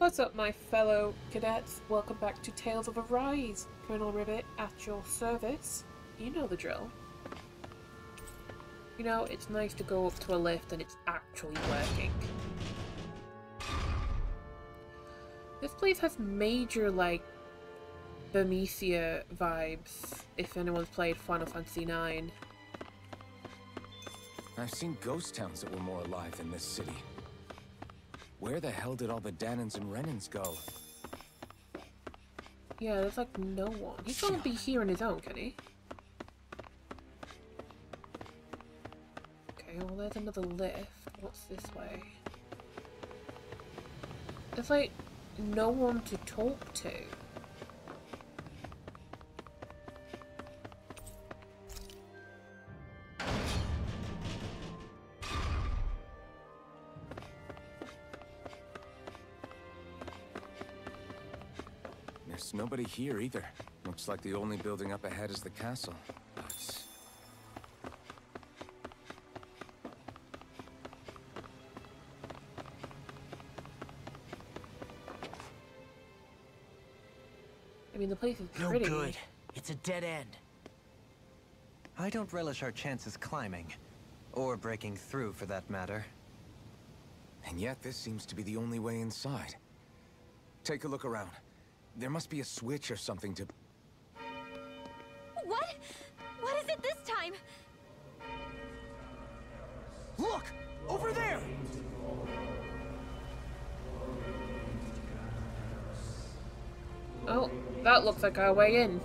What's up, my fellow cadets? Welcome back to Tales of Arise. Colonel Ribbit at your service. You know the drill. You know, it's nice to go up to a lift and it's actually working. This place has major, like, Burmecia vibes, if anyone's played Final Fantasy IX. I've seen ghost towns that were more alive than this city. Where the hell did all the Dahnans and Renans go? Yeah, there's like no one. He can't be here on his own, can he? Okay, well there's another lift. What's this way? There's like no one to talk to. Nobody here either. Looks like the only building up ahead is the castle. But... I mean, the place is No pretty. good. It's a dead end. I don't relish our chances climbing. Or breaking through, for that matter. And yet this seems to be the only way inside. Take a look around. There must be a switch or something to... What? What is it this time? Look! Over there! Oh, that looks like our way in.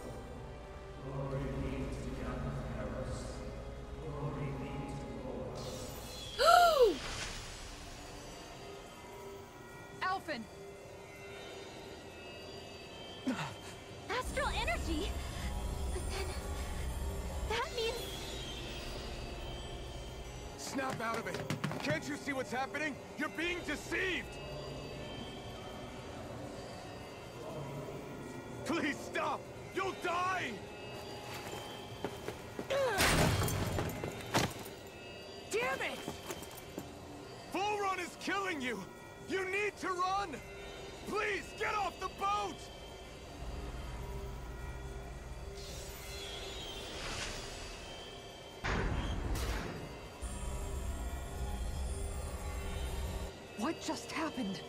Just happened?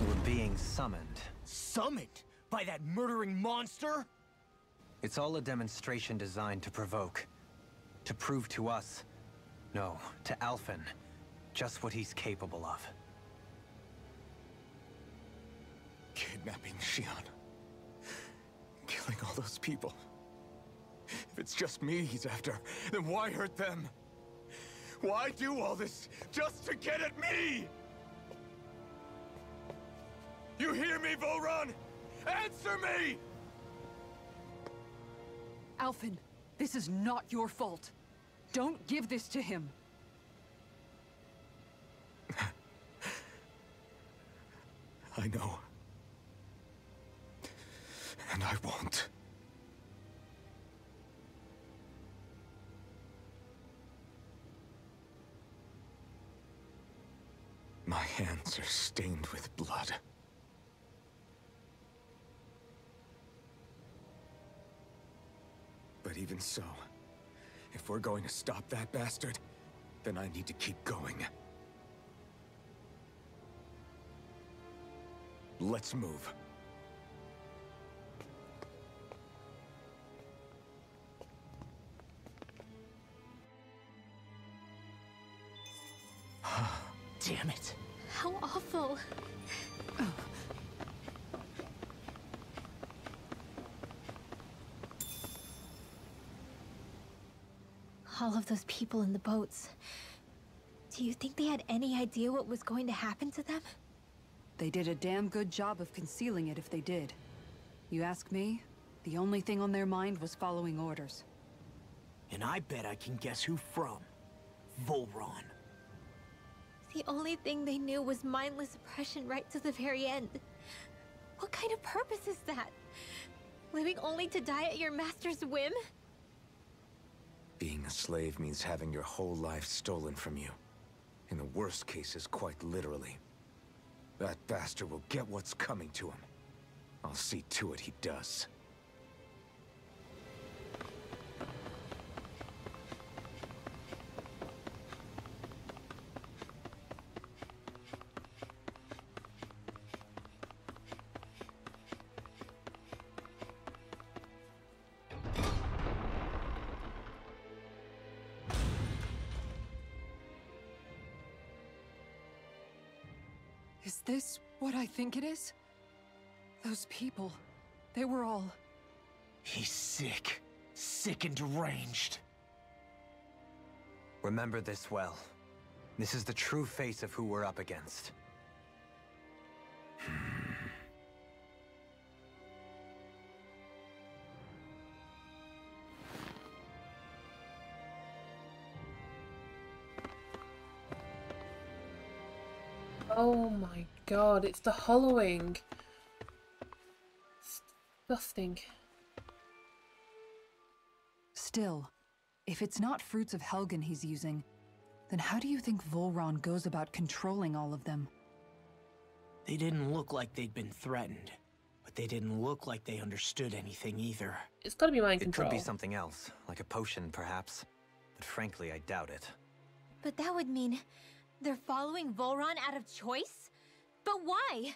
We're being summoned. Summoned? By that murdering monster? It's all a demonstration designed to provoke. To prove to us, no, to Alphen, just what he's capable of. Kidnapping Shionne. Killing all those people. If it's just me he's after, then why hurt them? Why do all this just to get at me? You hear me, Vholran? Answer me! Alphen, this is not your fault. Don't give this to him. I know. And I won't. My hands are stained with blood. But even so, if we're going to stop that bastard, then I need to keep going. Let's move. Damn it. How awful. All of those people in the boats. Do you think they had any idea what was going to happen to them? They did a damn good job of concealing it if they did. You ask me, the only thing on their mind was following orders. And I bet I can guess who from. Vholran. The only thing they knew was mindless oppression right to the very end. What kind of purpose is that? Living only to die at your master's whim? Being a slave means having your whole life stolen from you. In the worst cases, quite literally. That bastard will get what's coming to him. I'll see to it he does. Is this what I think it is? Those people, they were all... He's sick. Sick and deranged. Remember this well. This is the true face of who we're up against. Oh my god, it's the hollowing. It's disgusting. Still, if it's not fruits of Helgen he's using, then how do you think Vholran goes about controlling all of them? They didn't look like they'd been threatened, but they didn't look like they understood anything either. It's gotta be mind control. It could be something else, like a potion perhaps. But frankly, I doubt it. But that would mean they're following Vholran out of choice? But why?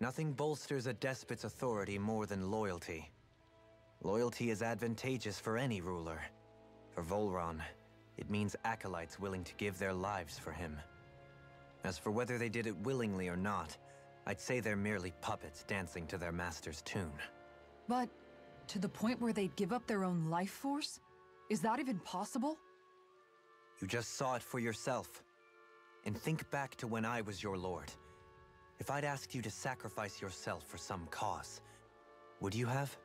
Nothing bolsters a despot's authority more than loyalty. Loyalty is advantageous for any ruler. For Vholran, it means acolytes willing to give their lives for him. As for whether they did it willingly or not, I'd say they're merely puppets dancing to their master's tune. But to the point where they'd give up their own life force? Is that even possible? You just saw it for yourself. And think back to when I was your lord. If I'd asked you to sacrifice yourself for some cause, would you have?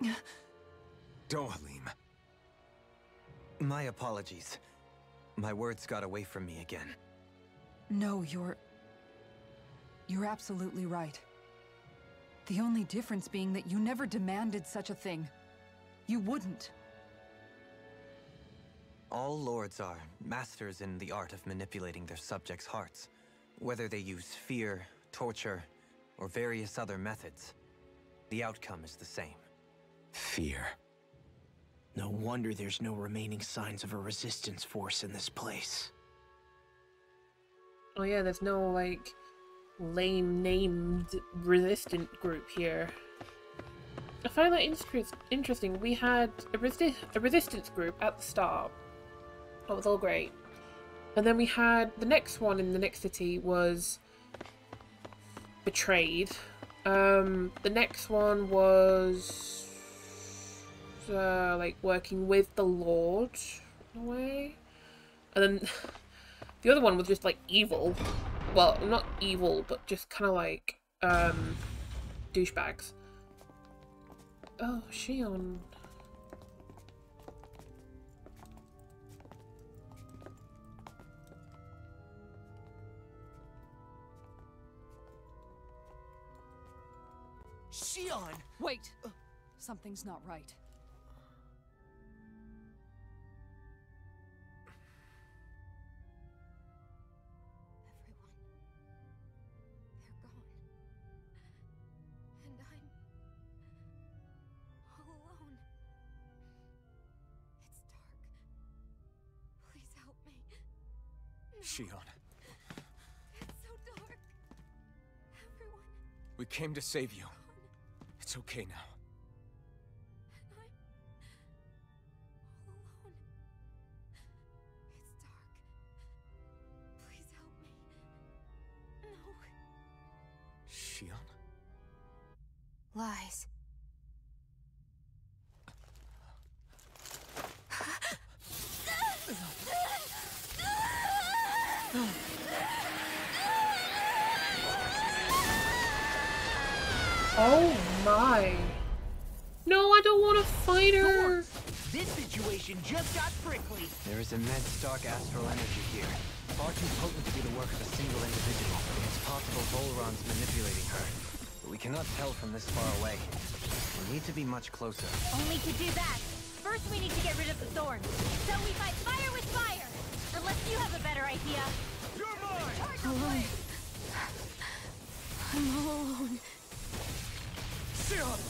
Dohalim. My apologies. My words got away from me again. No, you're... You're absolutely right. The only difference being that you never demanded such a thing. You wouldn't. All lords are masters in the art of manipulating their subjects' hearts. Whether they use fear, torture, or various other methods, the outcome is the same. Fear. No wonder there's no remaining signs of a resistance force in this place. Oh yeah, there's no like lame named resistant group here. I find that interest interesting. We had a, resi a resistance group at the start. That was all great. And then we had the next one in the next city was betrayed. Um, the next one was uh, like working with the Lord in a way, and then the other one was just like evil. Well, not evil, but just kind of like um, douchebags. Oh, Shionne. Shionne! Wait! Something's not right. Everyone. They're gone. And I'm. all alone. It's dark. Please help me. Shionne, It's so dark. Everyone. we came to save you. It's okay now. And Oh my. No, I don't want to fight her. This situation just got prickly. There is immense dark astral energy here. Far too potent to be the work of a single individual. It's possible Vholran's manipulating her. But we cannot tell from this far away. We need to be much closer. Only to do that, First, we need to get rid of the thorns. So we fight fire with fire. Unless you have a better idea. You're mine! Alone. I'm all alone. Shionne!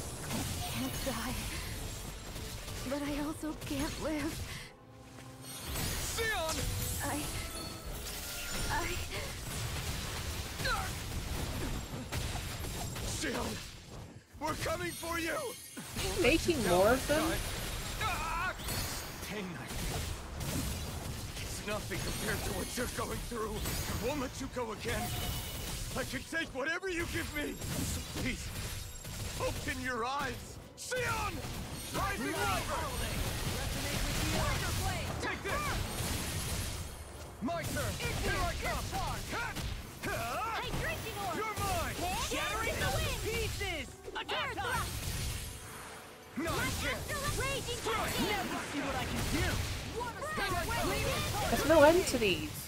Can't die. But I also can't live. Shionne! I... I... Shionne! We're coming for you! Making more of them? Pain knife. It's nothing compared to what you're going through. I won't let you go again. I can take whatever you give me. So please, open your eyes. Shionne! Rising Rider! Take this! My turn! Here I come! Ha! Hey, drinking orb! You're mine! Shattering the wind! Pieces! Air thrust! Not again! Raging cascade! Never see what I can do! There's no end to these.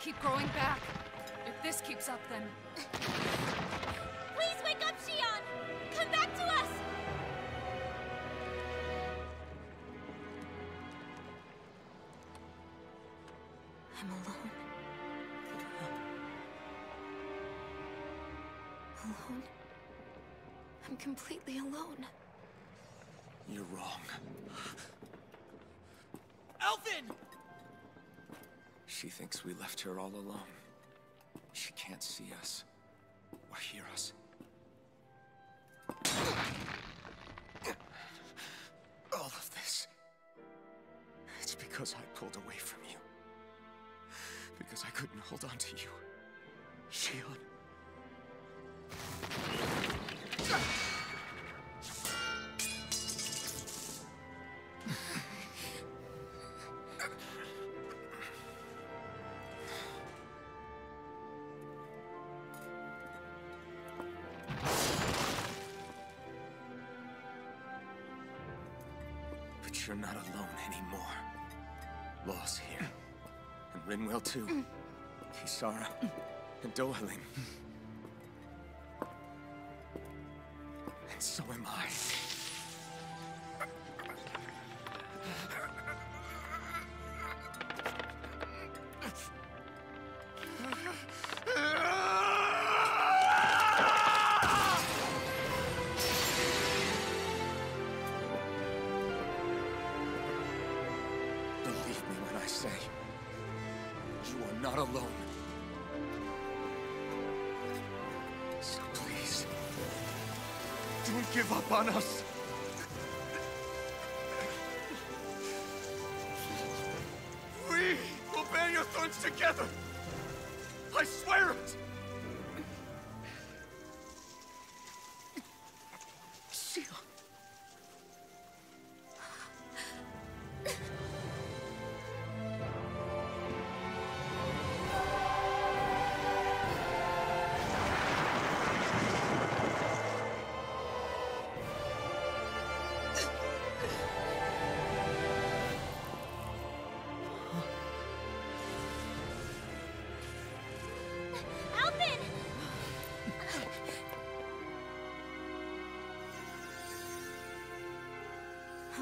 Just keep growing back. If this keeps up, then Please wake up, Shionne! Come back to us! I'm alone. Alone? I'm completely alone. You're wrong. Alphen! She thinks we left her all alone. She can't see us or hear us. All of this. It's because I pulled away from you. Because I couldn't hold on to you. Shionne. But you're not alone anymore. Law's here. And Rinwell too. Mm. Kisara. And Dohalim. And so am I.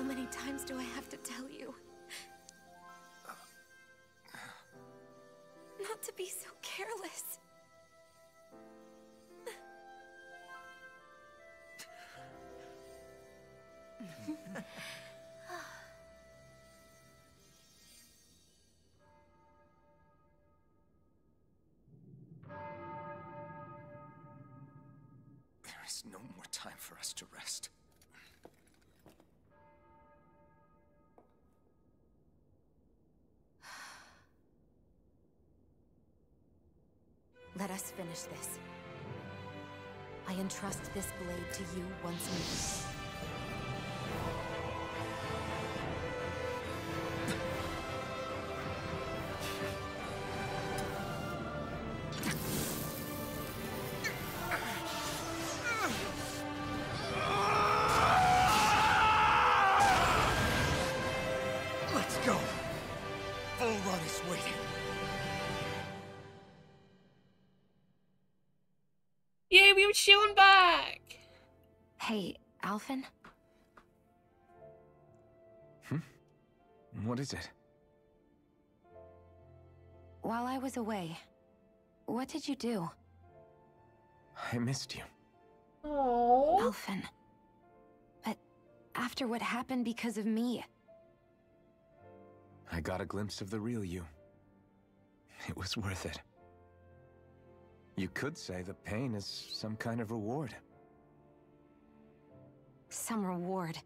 many times do I have to tell you? Let us finish this. I entrust this blade to you once more. Hmm? What is it? While I was away, what did you do? I missed you. Oh. Alphen. But after what happened because of me, I got a glimpse of the real you. It was worth it. You could say the pain is some kind of reward. some reward.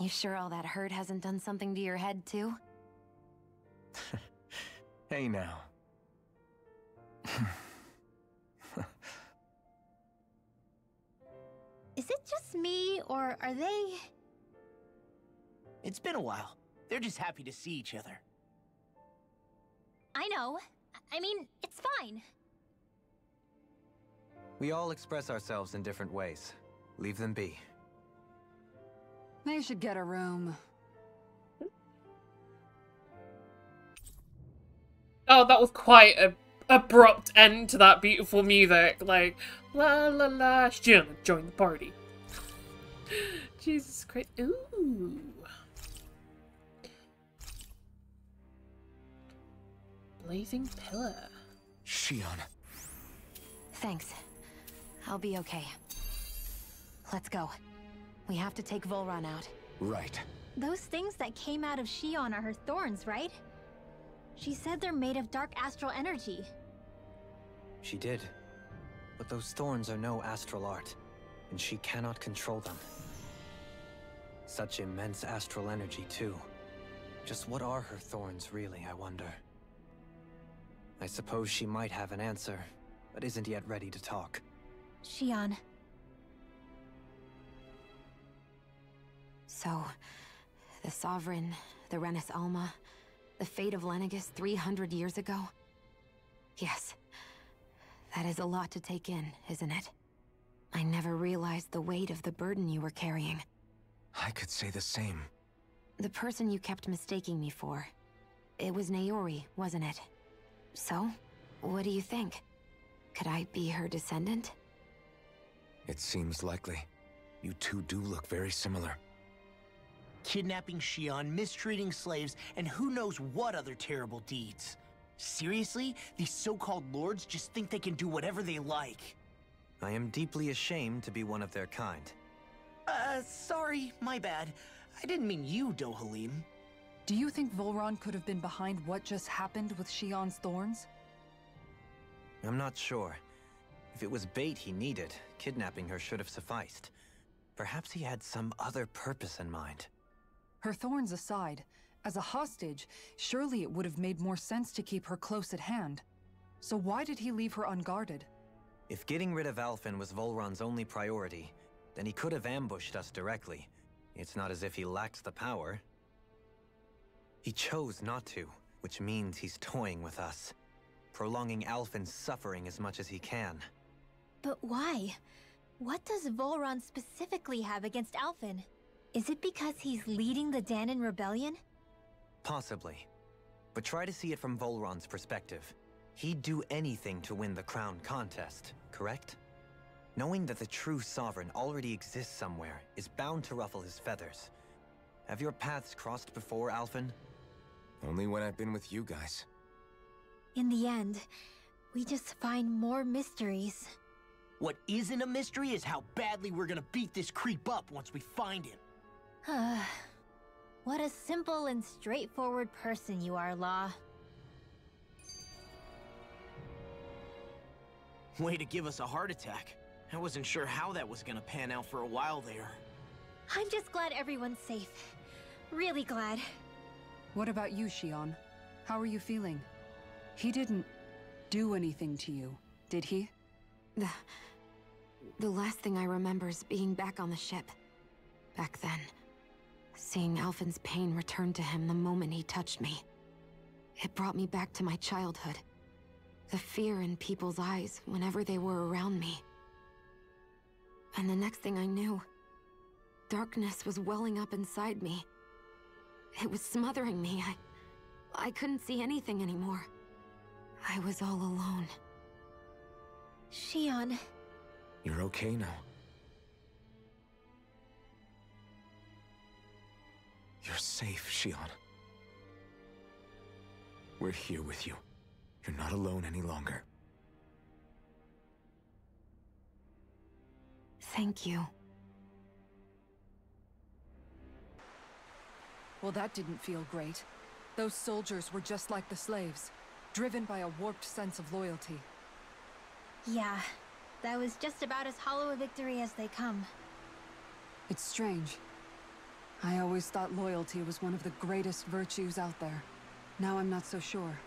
You sure all that hurt hasn't done something to your head, too? Hey now. Is it just me, or are they... It's been a while. They're just happy to see each other. I know. I mean, it's fine. We all express ourselves in different ways. Leave them be. They should get a room. Oh, that was quite a abrupt end to that beautiful music. Like, la la la, Shionne, join the party. Jesus Christ. Ooh. Blazing Pillar. Shionne. Thanks. I'll be okay. Let's go. We have to take Vholran out. Right. Those things that came out of Shionne are her thorns, right? She said they're made of dark astral energy. She did. But those thorns are no astral art, and she cannot control them. Such immense astral energy, too. Just what are her thorns, really, I wonder? I suppose she might have an answer, but isn't yet ready to talk. Shionne, So, the Sovereign, the Renais Alma, the fate of Lenegis 300 years ago? Yes. That is a lot to take in, isn't it? I never realized the weight of the burden you were carrying. I could say the same. The person you kept mistaking me for. It was Naori, wasn't it? So, what do you think? Could I be her descendant? It seems likely. You two do look very similar. Kidnapping Shionne, mistreating slaves, and who knows what other terrible deeds. Seriously? These so-called lords just think they can do whatever they like. I am deeply ashamed to be one of their kind. Uh, sorry, my bad. I didn't mean you, Dohalim. Do you think Vholran could have been behind what just happened with Shionne's thorns? I'm not sure. If it was bait he needed, kidnapping her should have sufficed. Perhaps he had some other purpose in mind. Her thorns aside, as a hostage, surely it would have made more sense to keep her close at hand. So why did he leave her unguarded? If getting rid of Alphen was Vholran's only priority, then he could have ambushed us directly. It's not as if he lacked the power. He chose not to, which means he's toying with us, prolonging Alphen's suffering as much as he can. but why? What does Vholran specifically have against Alphen? Is it because he's leading the Dahnan rebellion? Possibly. But try to see it from Vholran's perspective. He'd do anything to win the crown contest, correct? Knowing that the true sovereign already exists somewhere is bound to ruffle his feathers. Have your paths crossed before, Alphen? Only when I've been with you guys. In the end, we just find more mysteries. What isn't a mystery is how badly we're gonna beat this creep up once we find him. what a simple and straightforward person you are, Law. Way to give us a heart attack. I wasn't sure how that was gonna pan out for a while there. I'm just glad everyone's safe. Really glad. What about you, Shionne? How are you feeling? He didn't do anything to you, did he? The... The last thing I remember is being back on the ship. Back then. Seeing Alphen's pain return to him the moment he touched me. It brought me back to my childhood. The fear in people's eyes whenever they were around me. And the next thing I knew, darkness was welling up inside me. It was smothering me. I... I couldn't see anything anymore. I was all alone. Shionne, You're okay now. You're safe, Shionne. We're here with you. You're not alone any longer. Thank you. Well, that didn't feel great. Those soldiers were just like the slaves, driven by a warped sense of loyalty. Yeah, that was just about as hollow a victory as they come. It's strange. I always thought loyalty was one of the greatest virtues out there. Now I'm not so sure.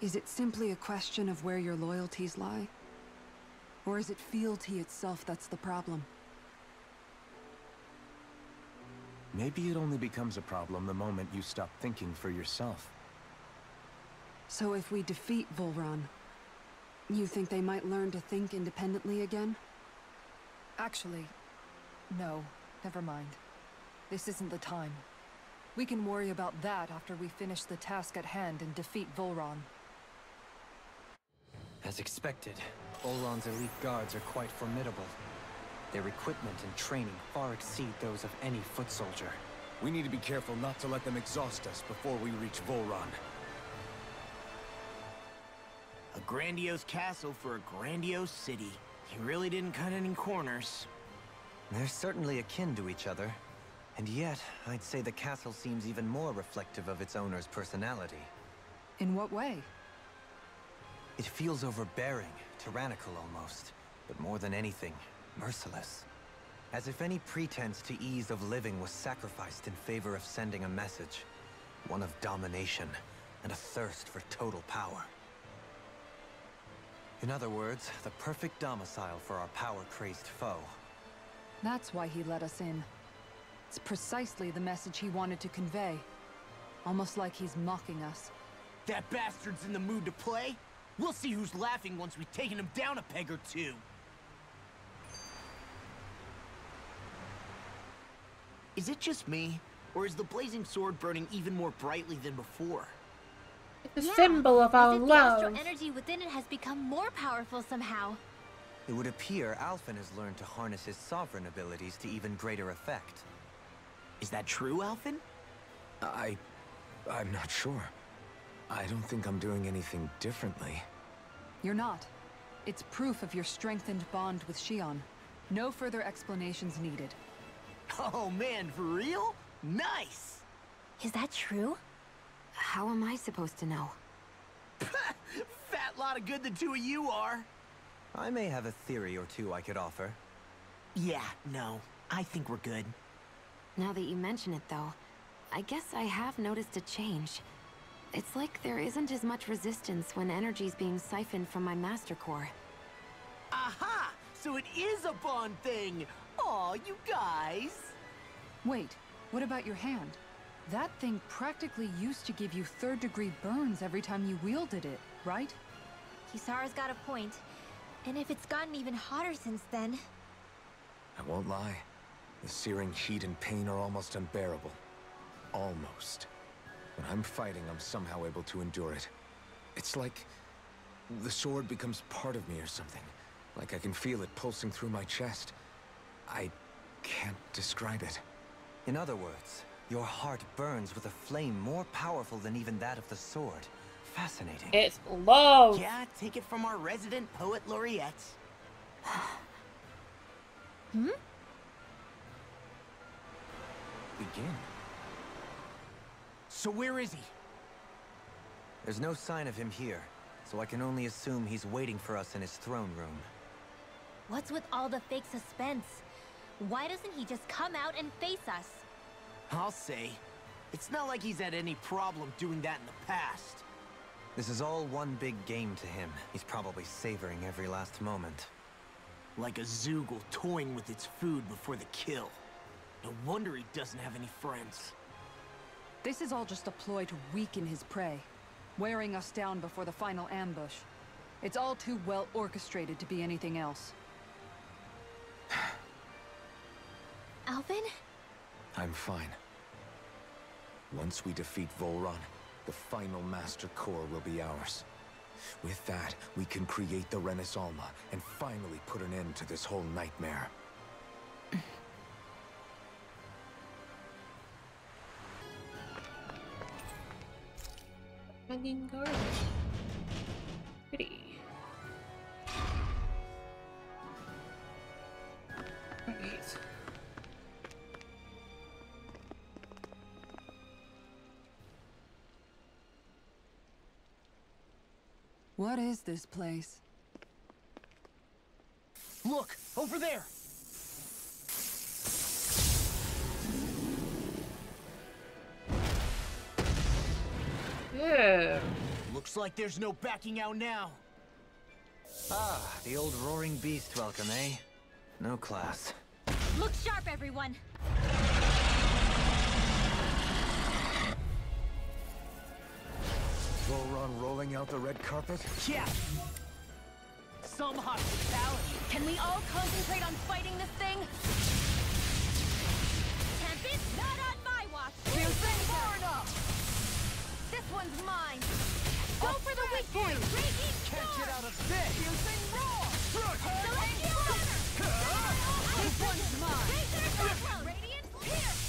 Is it simply a question of where your loyalties lie? Or is it fealty itself that's the problem? Maybe it only becomes a problem the moment you stop thinking for yourself. So if we defeat Vholran, you think they might learn to think independently again? Actually, no. Never mind. This isn't the time. We can worry about that after we finish the task at hand and defeat Vholran. As expected, Vholran's elite guards are quite formidable. Their equipment and training far exceed those of any foot soldier. We need to be careful not to let them exhaust us before we reach Vholran. A grandiose castle for a grandiose city. He really didn't cut any corners. They're certainly akin to each other. And yet, I'd say the castle seems even more reflective of its owner's personality. In what way? It feels overbearing, tyrannical almost, but more than anything, merciless. As if any pretense to ease of living was sacrificed in favor of sending a message. One of domination, and a thirst for total power. In other words, the perfect domicile for our power-crazed foe. That's why he let us in. It's precisely the message he wanted to convey. Almost like he's mocking us. That bastard's in the mood to play? We'll see who's laughing once we've taken him down a peg or two. Is it just me? Or is the blazing sword burning even more brightly than before? It's a Yeah, symbol of as our if the love. astral energy within it has become more powerful somehow. It would appear Alphen has learned to harness his sovereign abilities to even greater effect. Is that true, Alphen? I... I'm not sure. I don't think I'm doing anything differently. You're not. It's proof of your strengthened bond with Shionne. No further explanations needed. Oh man, for real? Nice! Is that true? How am I supposed to know? Fat lot of good the two of you are. I may have a theory or two I could offer. Yeah, no. I think we're good. Now that you mention it, though, I guess I have noticed a change. It's like there isn't as much resistance when energy's being siphoned from my Master Core. Aha! So it is a Bond thing! Aw, you guys! Wait, what about your hand? That thing practically used to give you third-degree burns every time you wielded it, right? Kisara's got a point. And if it's gotten even hotter since then... I won't lie. The searing heat and pain are almost unbearable. Almost. When I'm fighting, I'm somehow able to endure it. It's like... the sword becomes part of me or something. Like I can feel it pulsing through my chest. I can't describe it. In other words, your heart burns with a flame more powerful than even that of the sword. Fascinating. It's love. Yeah, take it from our resident poet laureate. Hmm? Begin. So where is he? There's no sign of him here, so I can only assume he's waiting for us in his throne room. What's with all the fake suspense? Why doesn't he just come out and face us? I'll say. It's not like he's had any problem doing that in the past. This is all one big game to him. He's probably savoring every last moment. Like a Zeugle toying with its food before the kill. No wonder he doesn't have any friends. This is all just a ploy to weaken his prey, wearing us down before the final ambush. It's all too well orchestrated to be anything else. Alphen? I'm fine. Once we defeat Vholran, the final Master Core will be ours. With that, we can create the Renais Alma and finally put an end to this whole nightmare. Hanging garden. Pretty. Right. What is this place? Look, over there! Yeah. Looks like there's no backing out now. Ah, the old roaring beast welcome, eh? No class. Look sharp, everyone! Vholran rolling out the red carpet? Yeah! Some hospitality. Can we all concentrate on fighting this thing? One's mine! Go for the weak point! Can't get out of this! Piercing roar! Celestial hammer! This one's mine! Radiant pierce!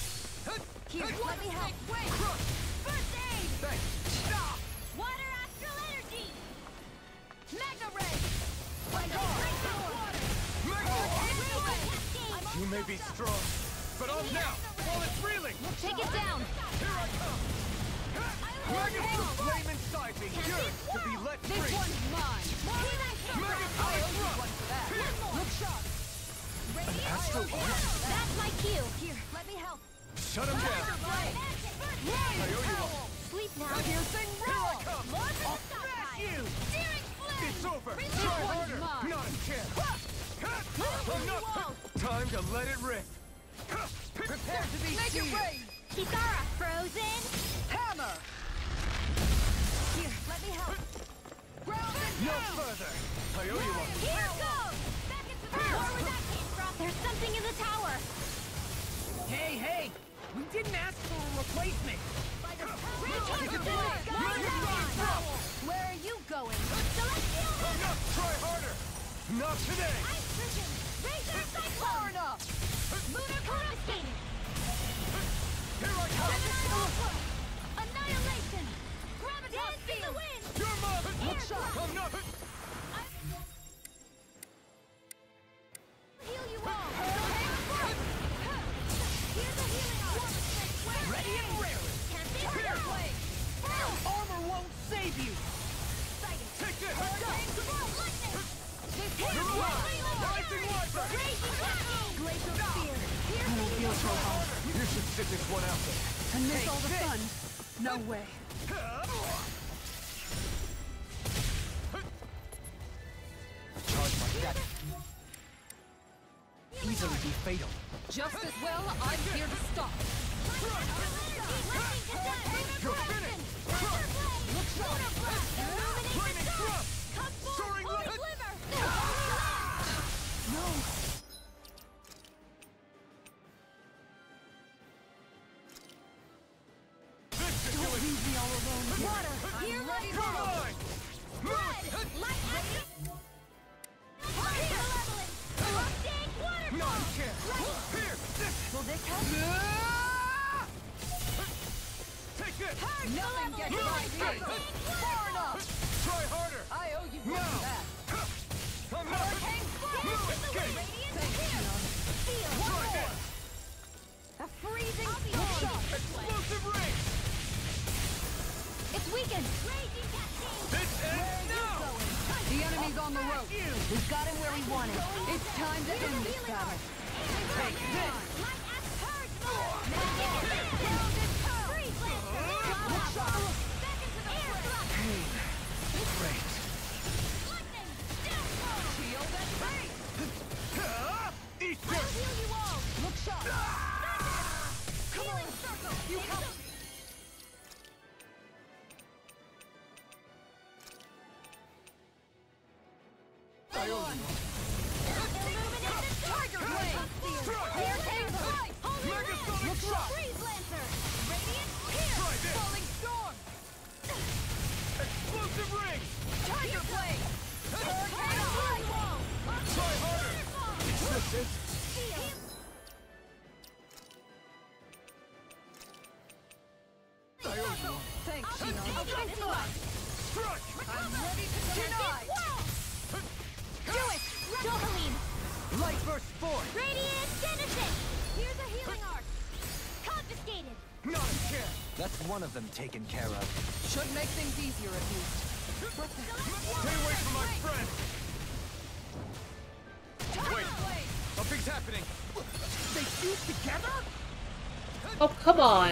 Here, let me help! Wait! First aid! Stop! Water astral energy! Mega ray! You may be strong, but I'm now! While it's reeling! Take it down! Here I come! Megatron flame inside me! To be let This one's mine! Megatron! Look sharp! Astral That's my cue! Here, let me help! Shut him down! I owe you one! Sleep now! Piercing Here I come! I'll smash you! It's over! Try harder! Not a chance! Move, Enough! wall. Time to let it rip! Prepare to be Make it rain! Kisara, frozen! Hammer! Here, let me help! Ground and No down! further! I owe you one! Here goes! Back into the Where was that came from? There's something in the tower! Hey, hey! We didn't ask for a replacement! Where are you going? Celestial hammer! Enough! Try harder! Not today! Ice vision! Razor cyclone! enough! Lunar confiscated! Here I come! Annihilation! Graviton field! the wind! Your mom! Air blast! I'm not... Far enough. Try harder! I owe you one Now. that. I'm. No escape! Feel Try this! a freezing shot. Explosive ring! It's weakened! Raging! This ends now! The enemy's on the rope. We've got him where we want him. It's time to end this battle. Take this! Not a. That's one of them taken care of. Should make things easier at least. Stay away from my friend! Wait! Something's happening! They fused together? Oh, come on!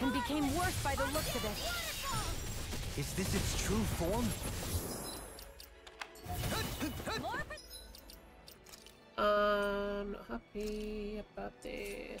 And became worse by the look of it. Is this its true form? Uh, I'm not happy about this.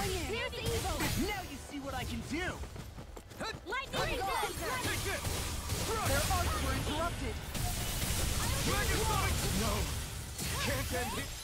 Here's the evil! Now you see what I can do! Lightning Take this! Their arcs were interrupted! Dragon No! Can't end it!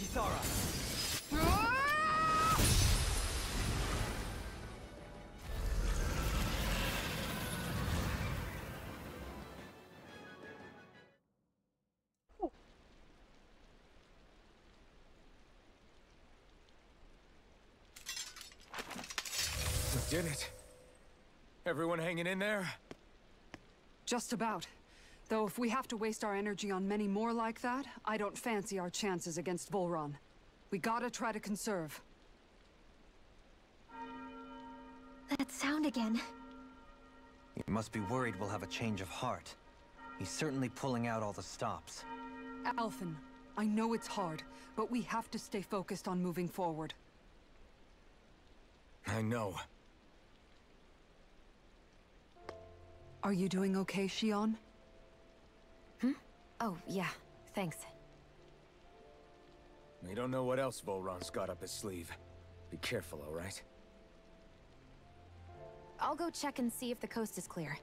Kisara. We did it. Everyone hanging in there? Just about. Though if we have to waste our energy on many more like that, I don't fancy our chances against Vholran. We gotta try to conserve. That sound again. You must be worried we'll have a change of heart. He's certainly pulling out all the stops. Alphen, I know it's hard, but we have to stay focused on moving forward. I know. Are you doing okay, Shionne? Oh, yeah. Thanks. We don't know what else Vholran's got up his sleeve. Be careful, all right? I'll go check and see if the coast is clear.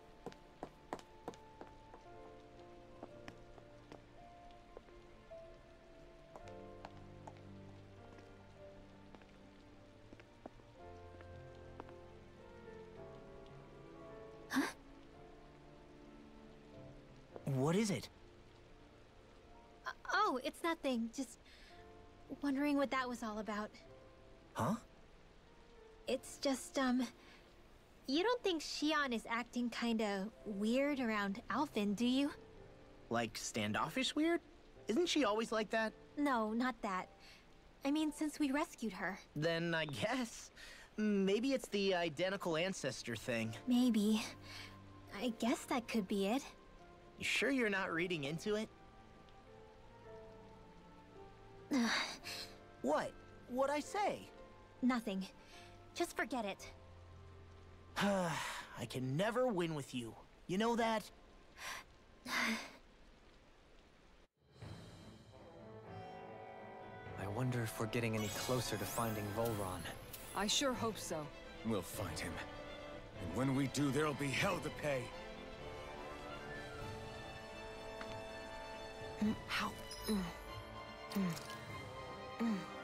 Huh? What is it? It's nothing. Just wondering what that was all about. Huh? It's just, um... You don't think Shionne is acting kinda weird around Alphen, do you? Like standoffish weird? Isn't she always like that? No, not that. I mean, since we rescued her. Then I guess. Maybe it's the identical ancestor thing. Maybe. I guess that could be it. You sure you're not reading into it? what? What'd I say? Nothing. Just forget it. I can never win with you. You know that? I wonder if we're getting any closer to finding Vholran. I sure hope so. We'll find him. And when we do, there'll be hell to pay. Mm, how? Mm, mm. Mm.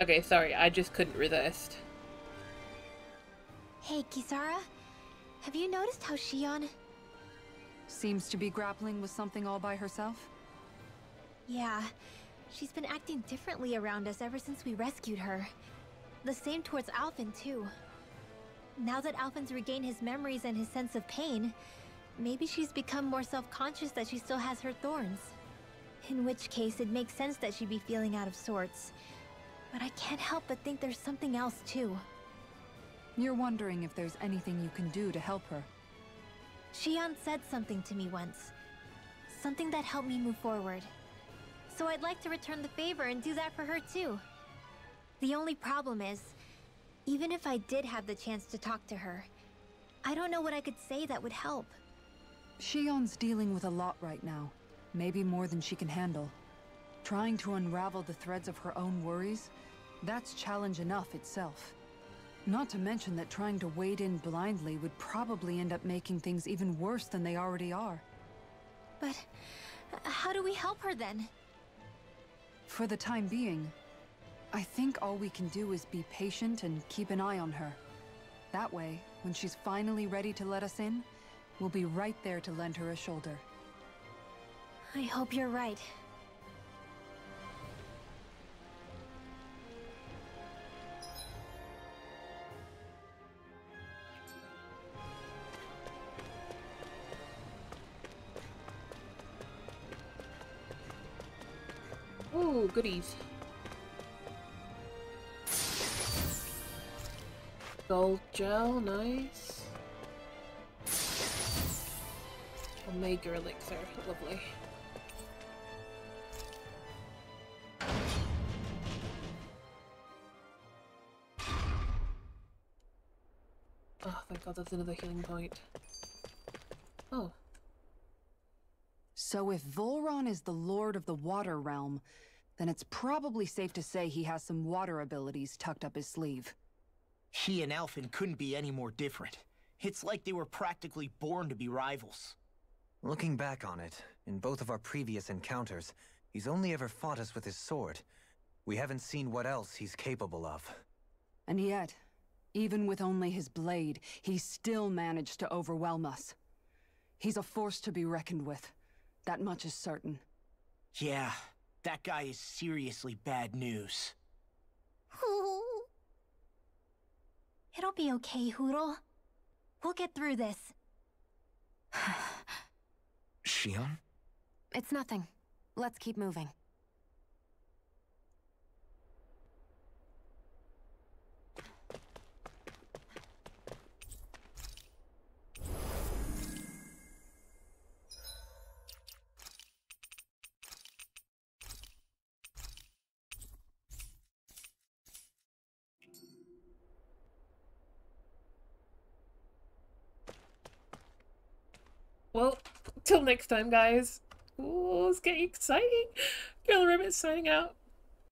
Okay, sorry, I just couldn't resist. Hey, Kisara. Have you noticed how Shionne... Seems to be grappling with something all by herself? Yeah, she's been acting differently around us ever since we rescued her. The same towards Alphen, too. Now that Alphen's regained his memories and his sense of pain, maybe she's become more self-conscious that she still has her thorns. In which case, it makes sense that she'd be feeling out of sorts. But I can't help but think there's something else, too. You're wondering if there's anything you can do to help her. Shionne said something to me once. Something that helped me move forward. So I'd like to return the favor and do that for her too. The only problem is, even if I did have the chance to talk to her, I don't know what I could say that would help. Shionne's dealing with a lot right now. Maybe more than she can handle. Trying to unravel the threads of her own worries, that's challenge enough itself. Not to mention that trying to wade in blindly would probably end up making things even worse than they already are. But uh, how do we help her then? For the time being, I think all we can do is be patient and keep an eye on her. That way, when she's finally ready to let us in, we'll be right there to lend her a shoulder. I hope you're right. Goodies. Gold gel, nice. Omega elixir, lovely. Oh, thank god, that's another healing point. Oh, So if Vholran is the lord of the water realm, then it's probably safe to say he has some water abilities tucked up his sleeve. He and Alphen couldn't be any more different. It's like they were practically born to be rivals. Looking back on it, in both of our previous encounters, he's only ever fought us with his sword. We haven't seen what else he's capable of. And yet, even with only his blade, he still managed to overwhelm us. He's a force to be reckoned with. That much is certain. Yeah, that guy is seriously bad news. It'll be okay, Hootle. We'll get through this. Shionne? It's nothing. Let's keep moving. well, till next time, guys. Ooh, it's getting exciting. Colonel Ribbit signing out.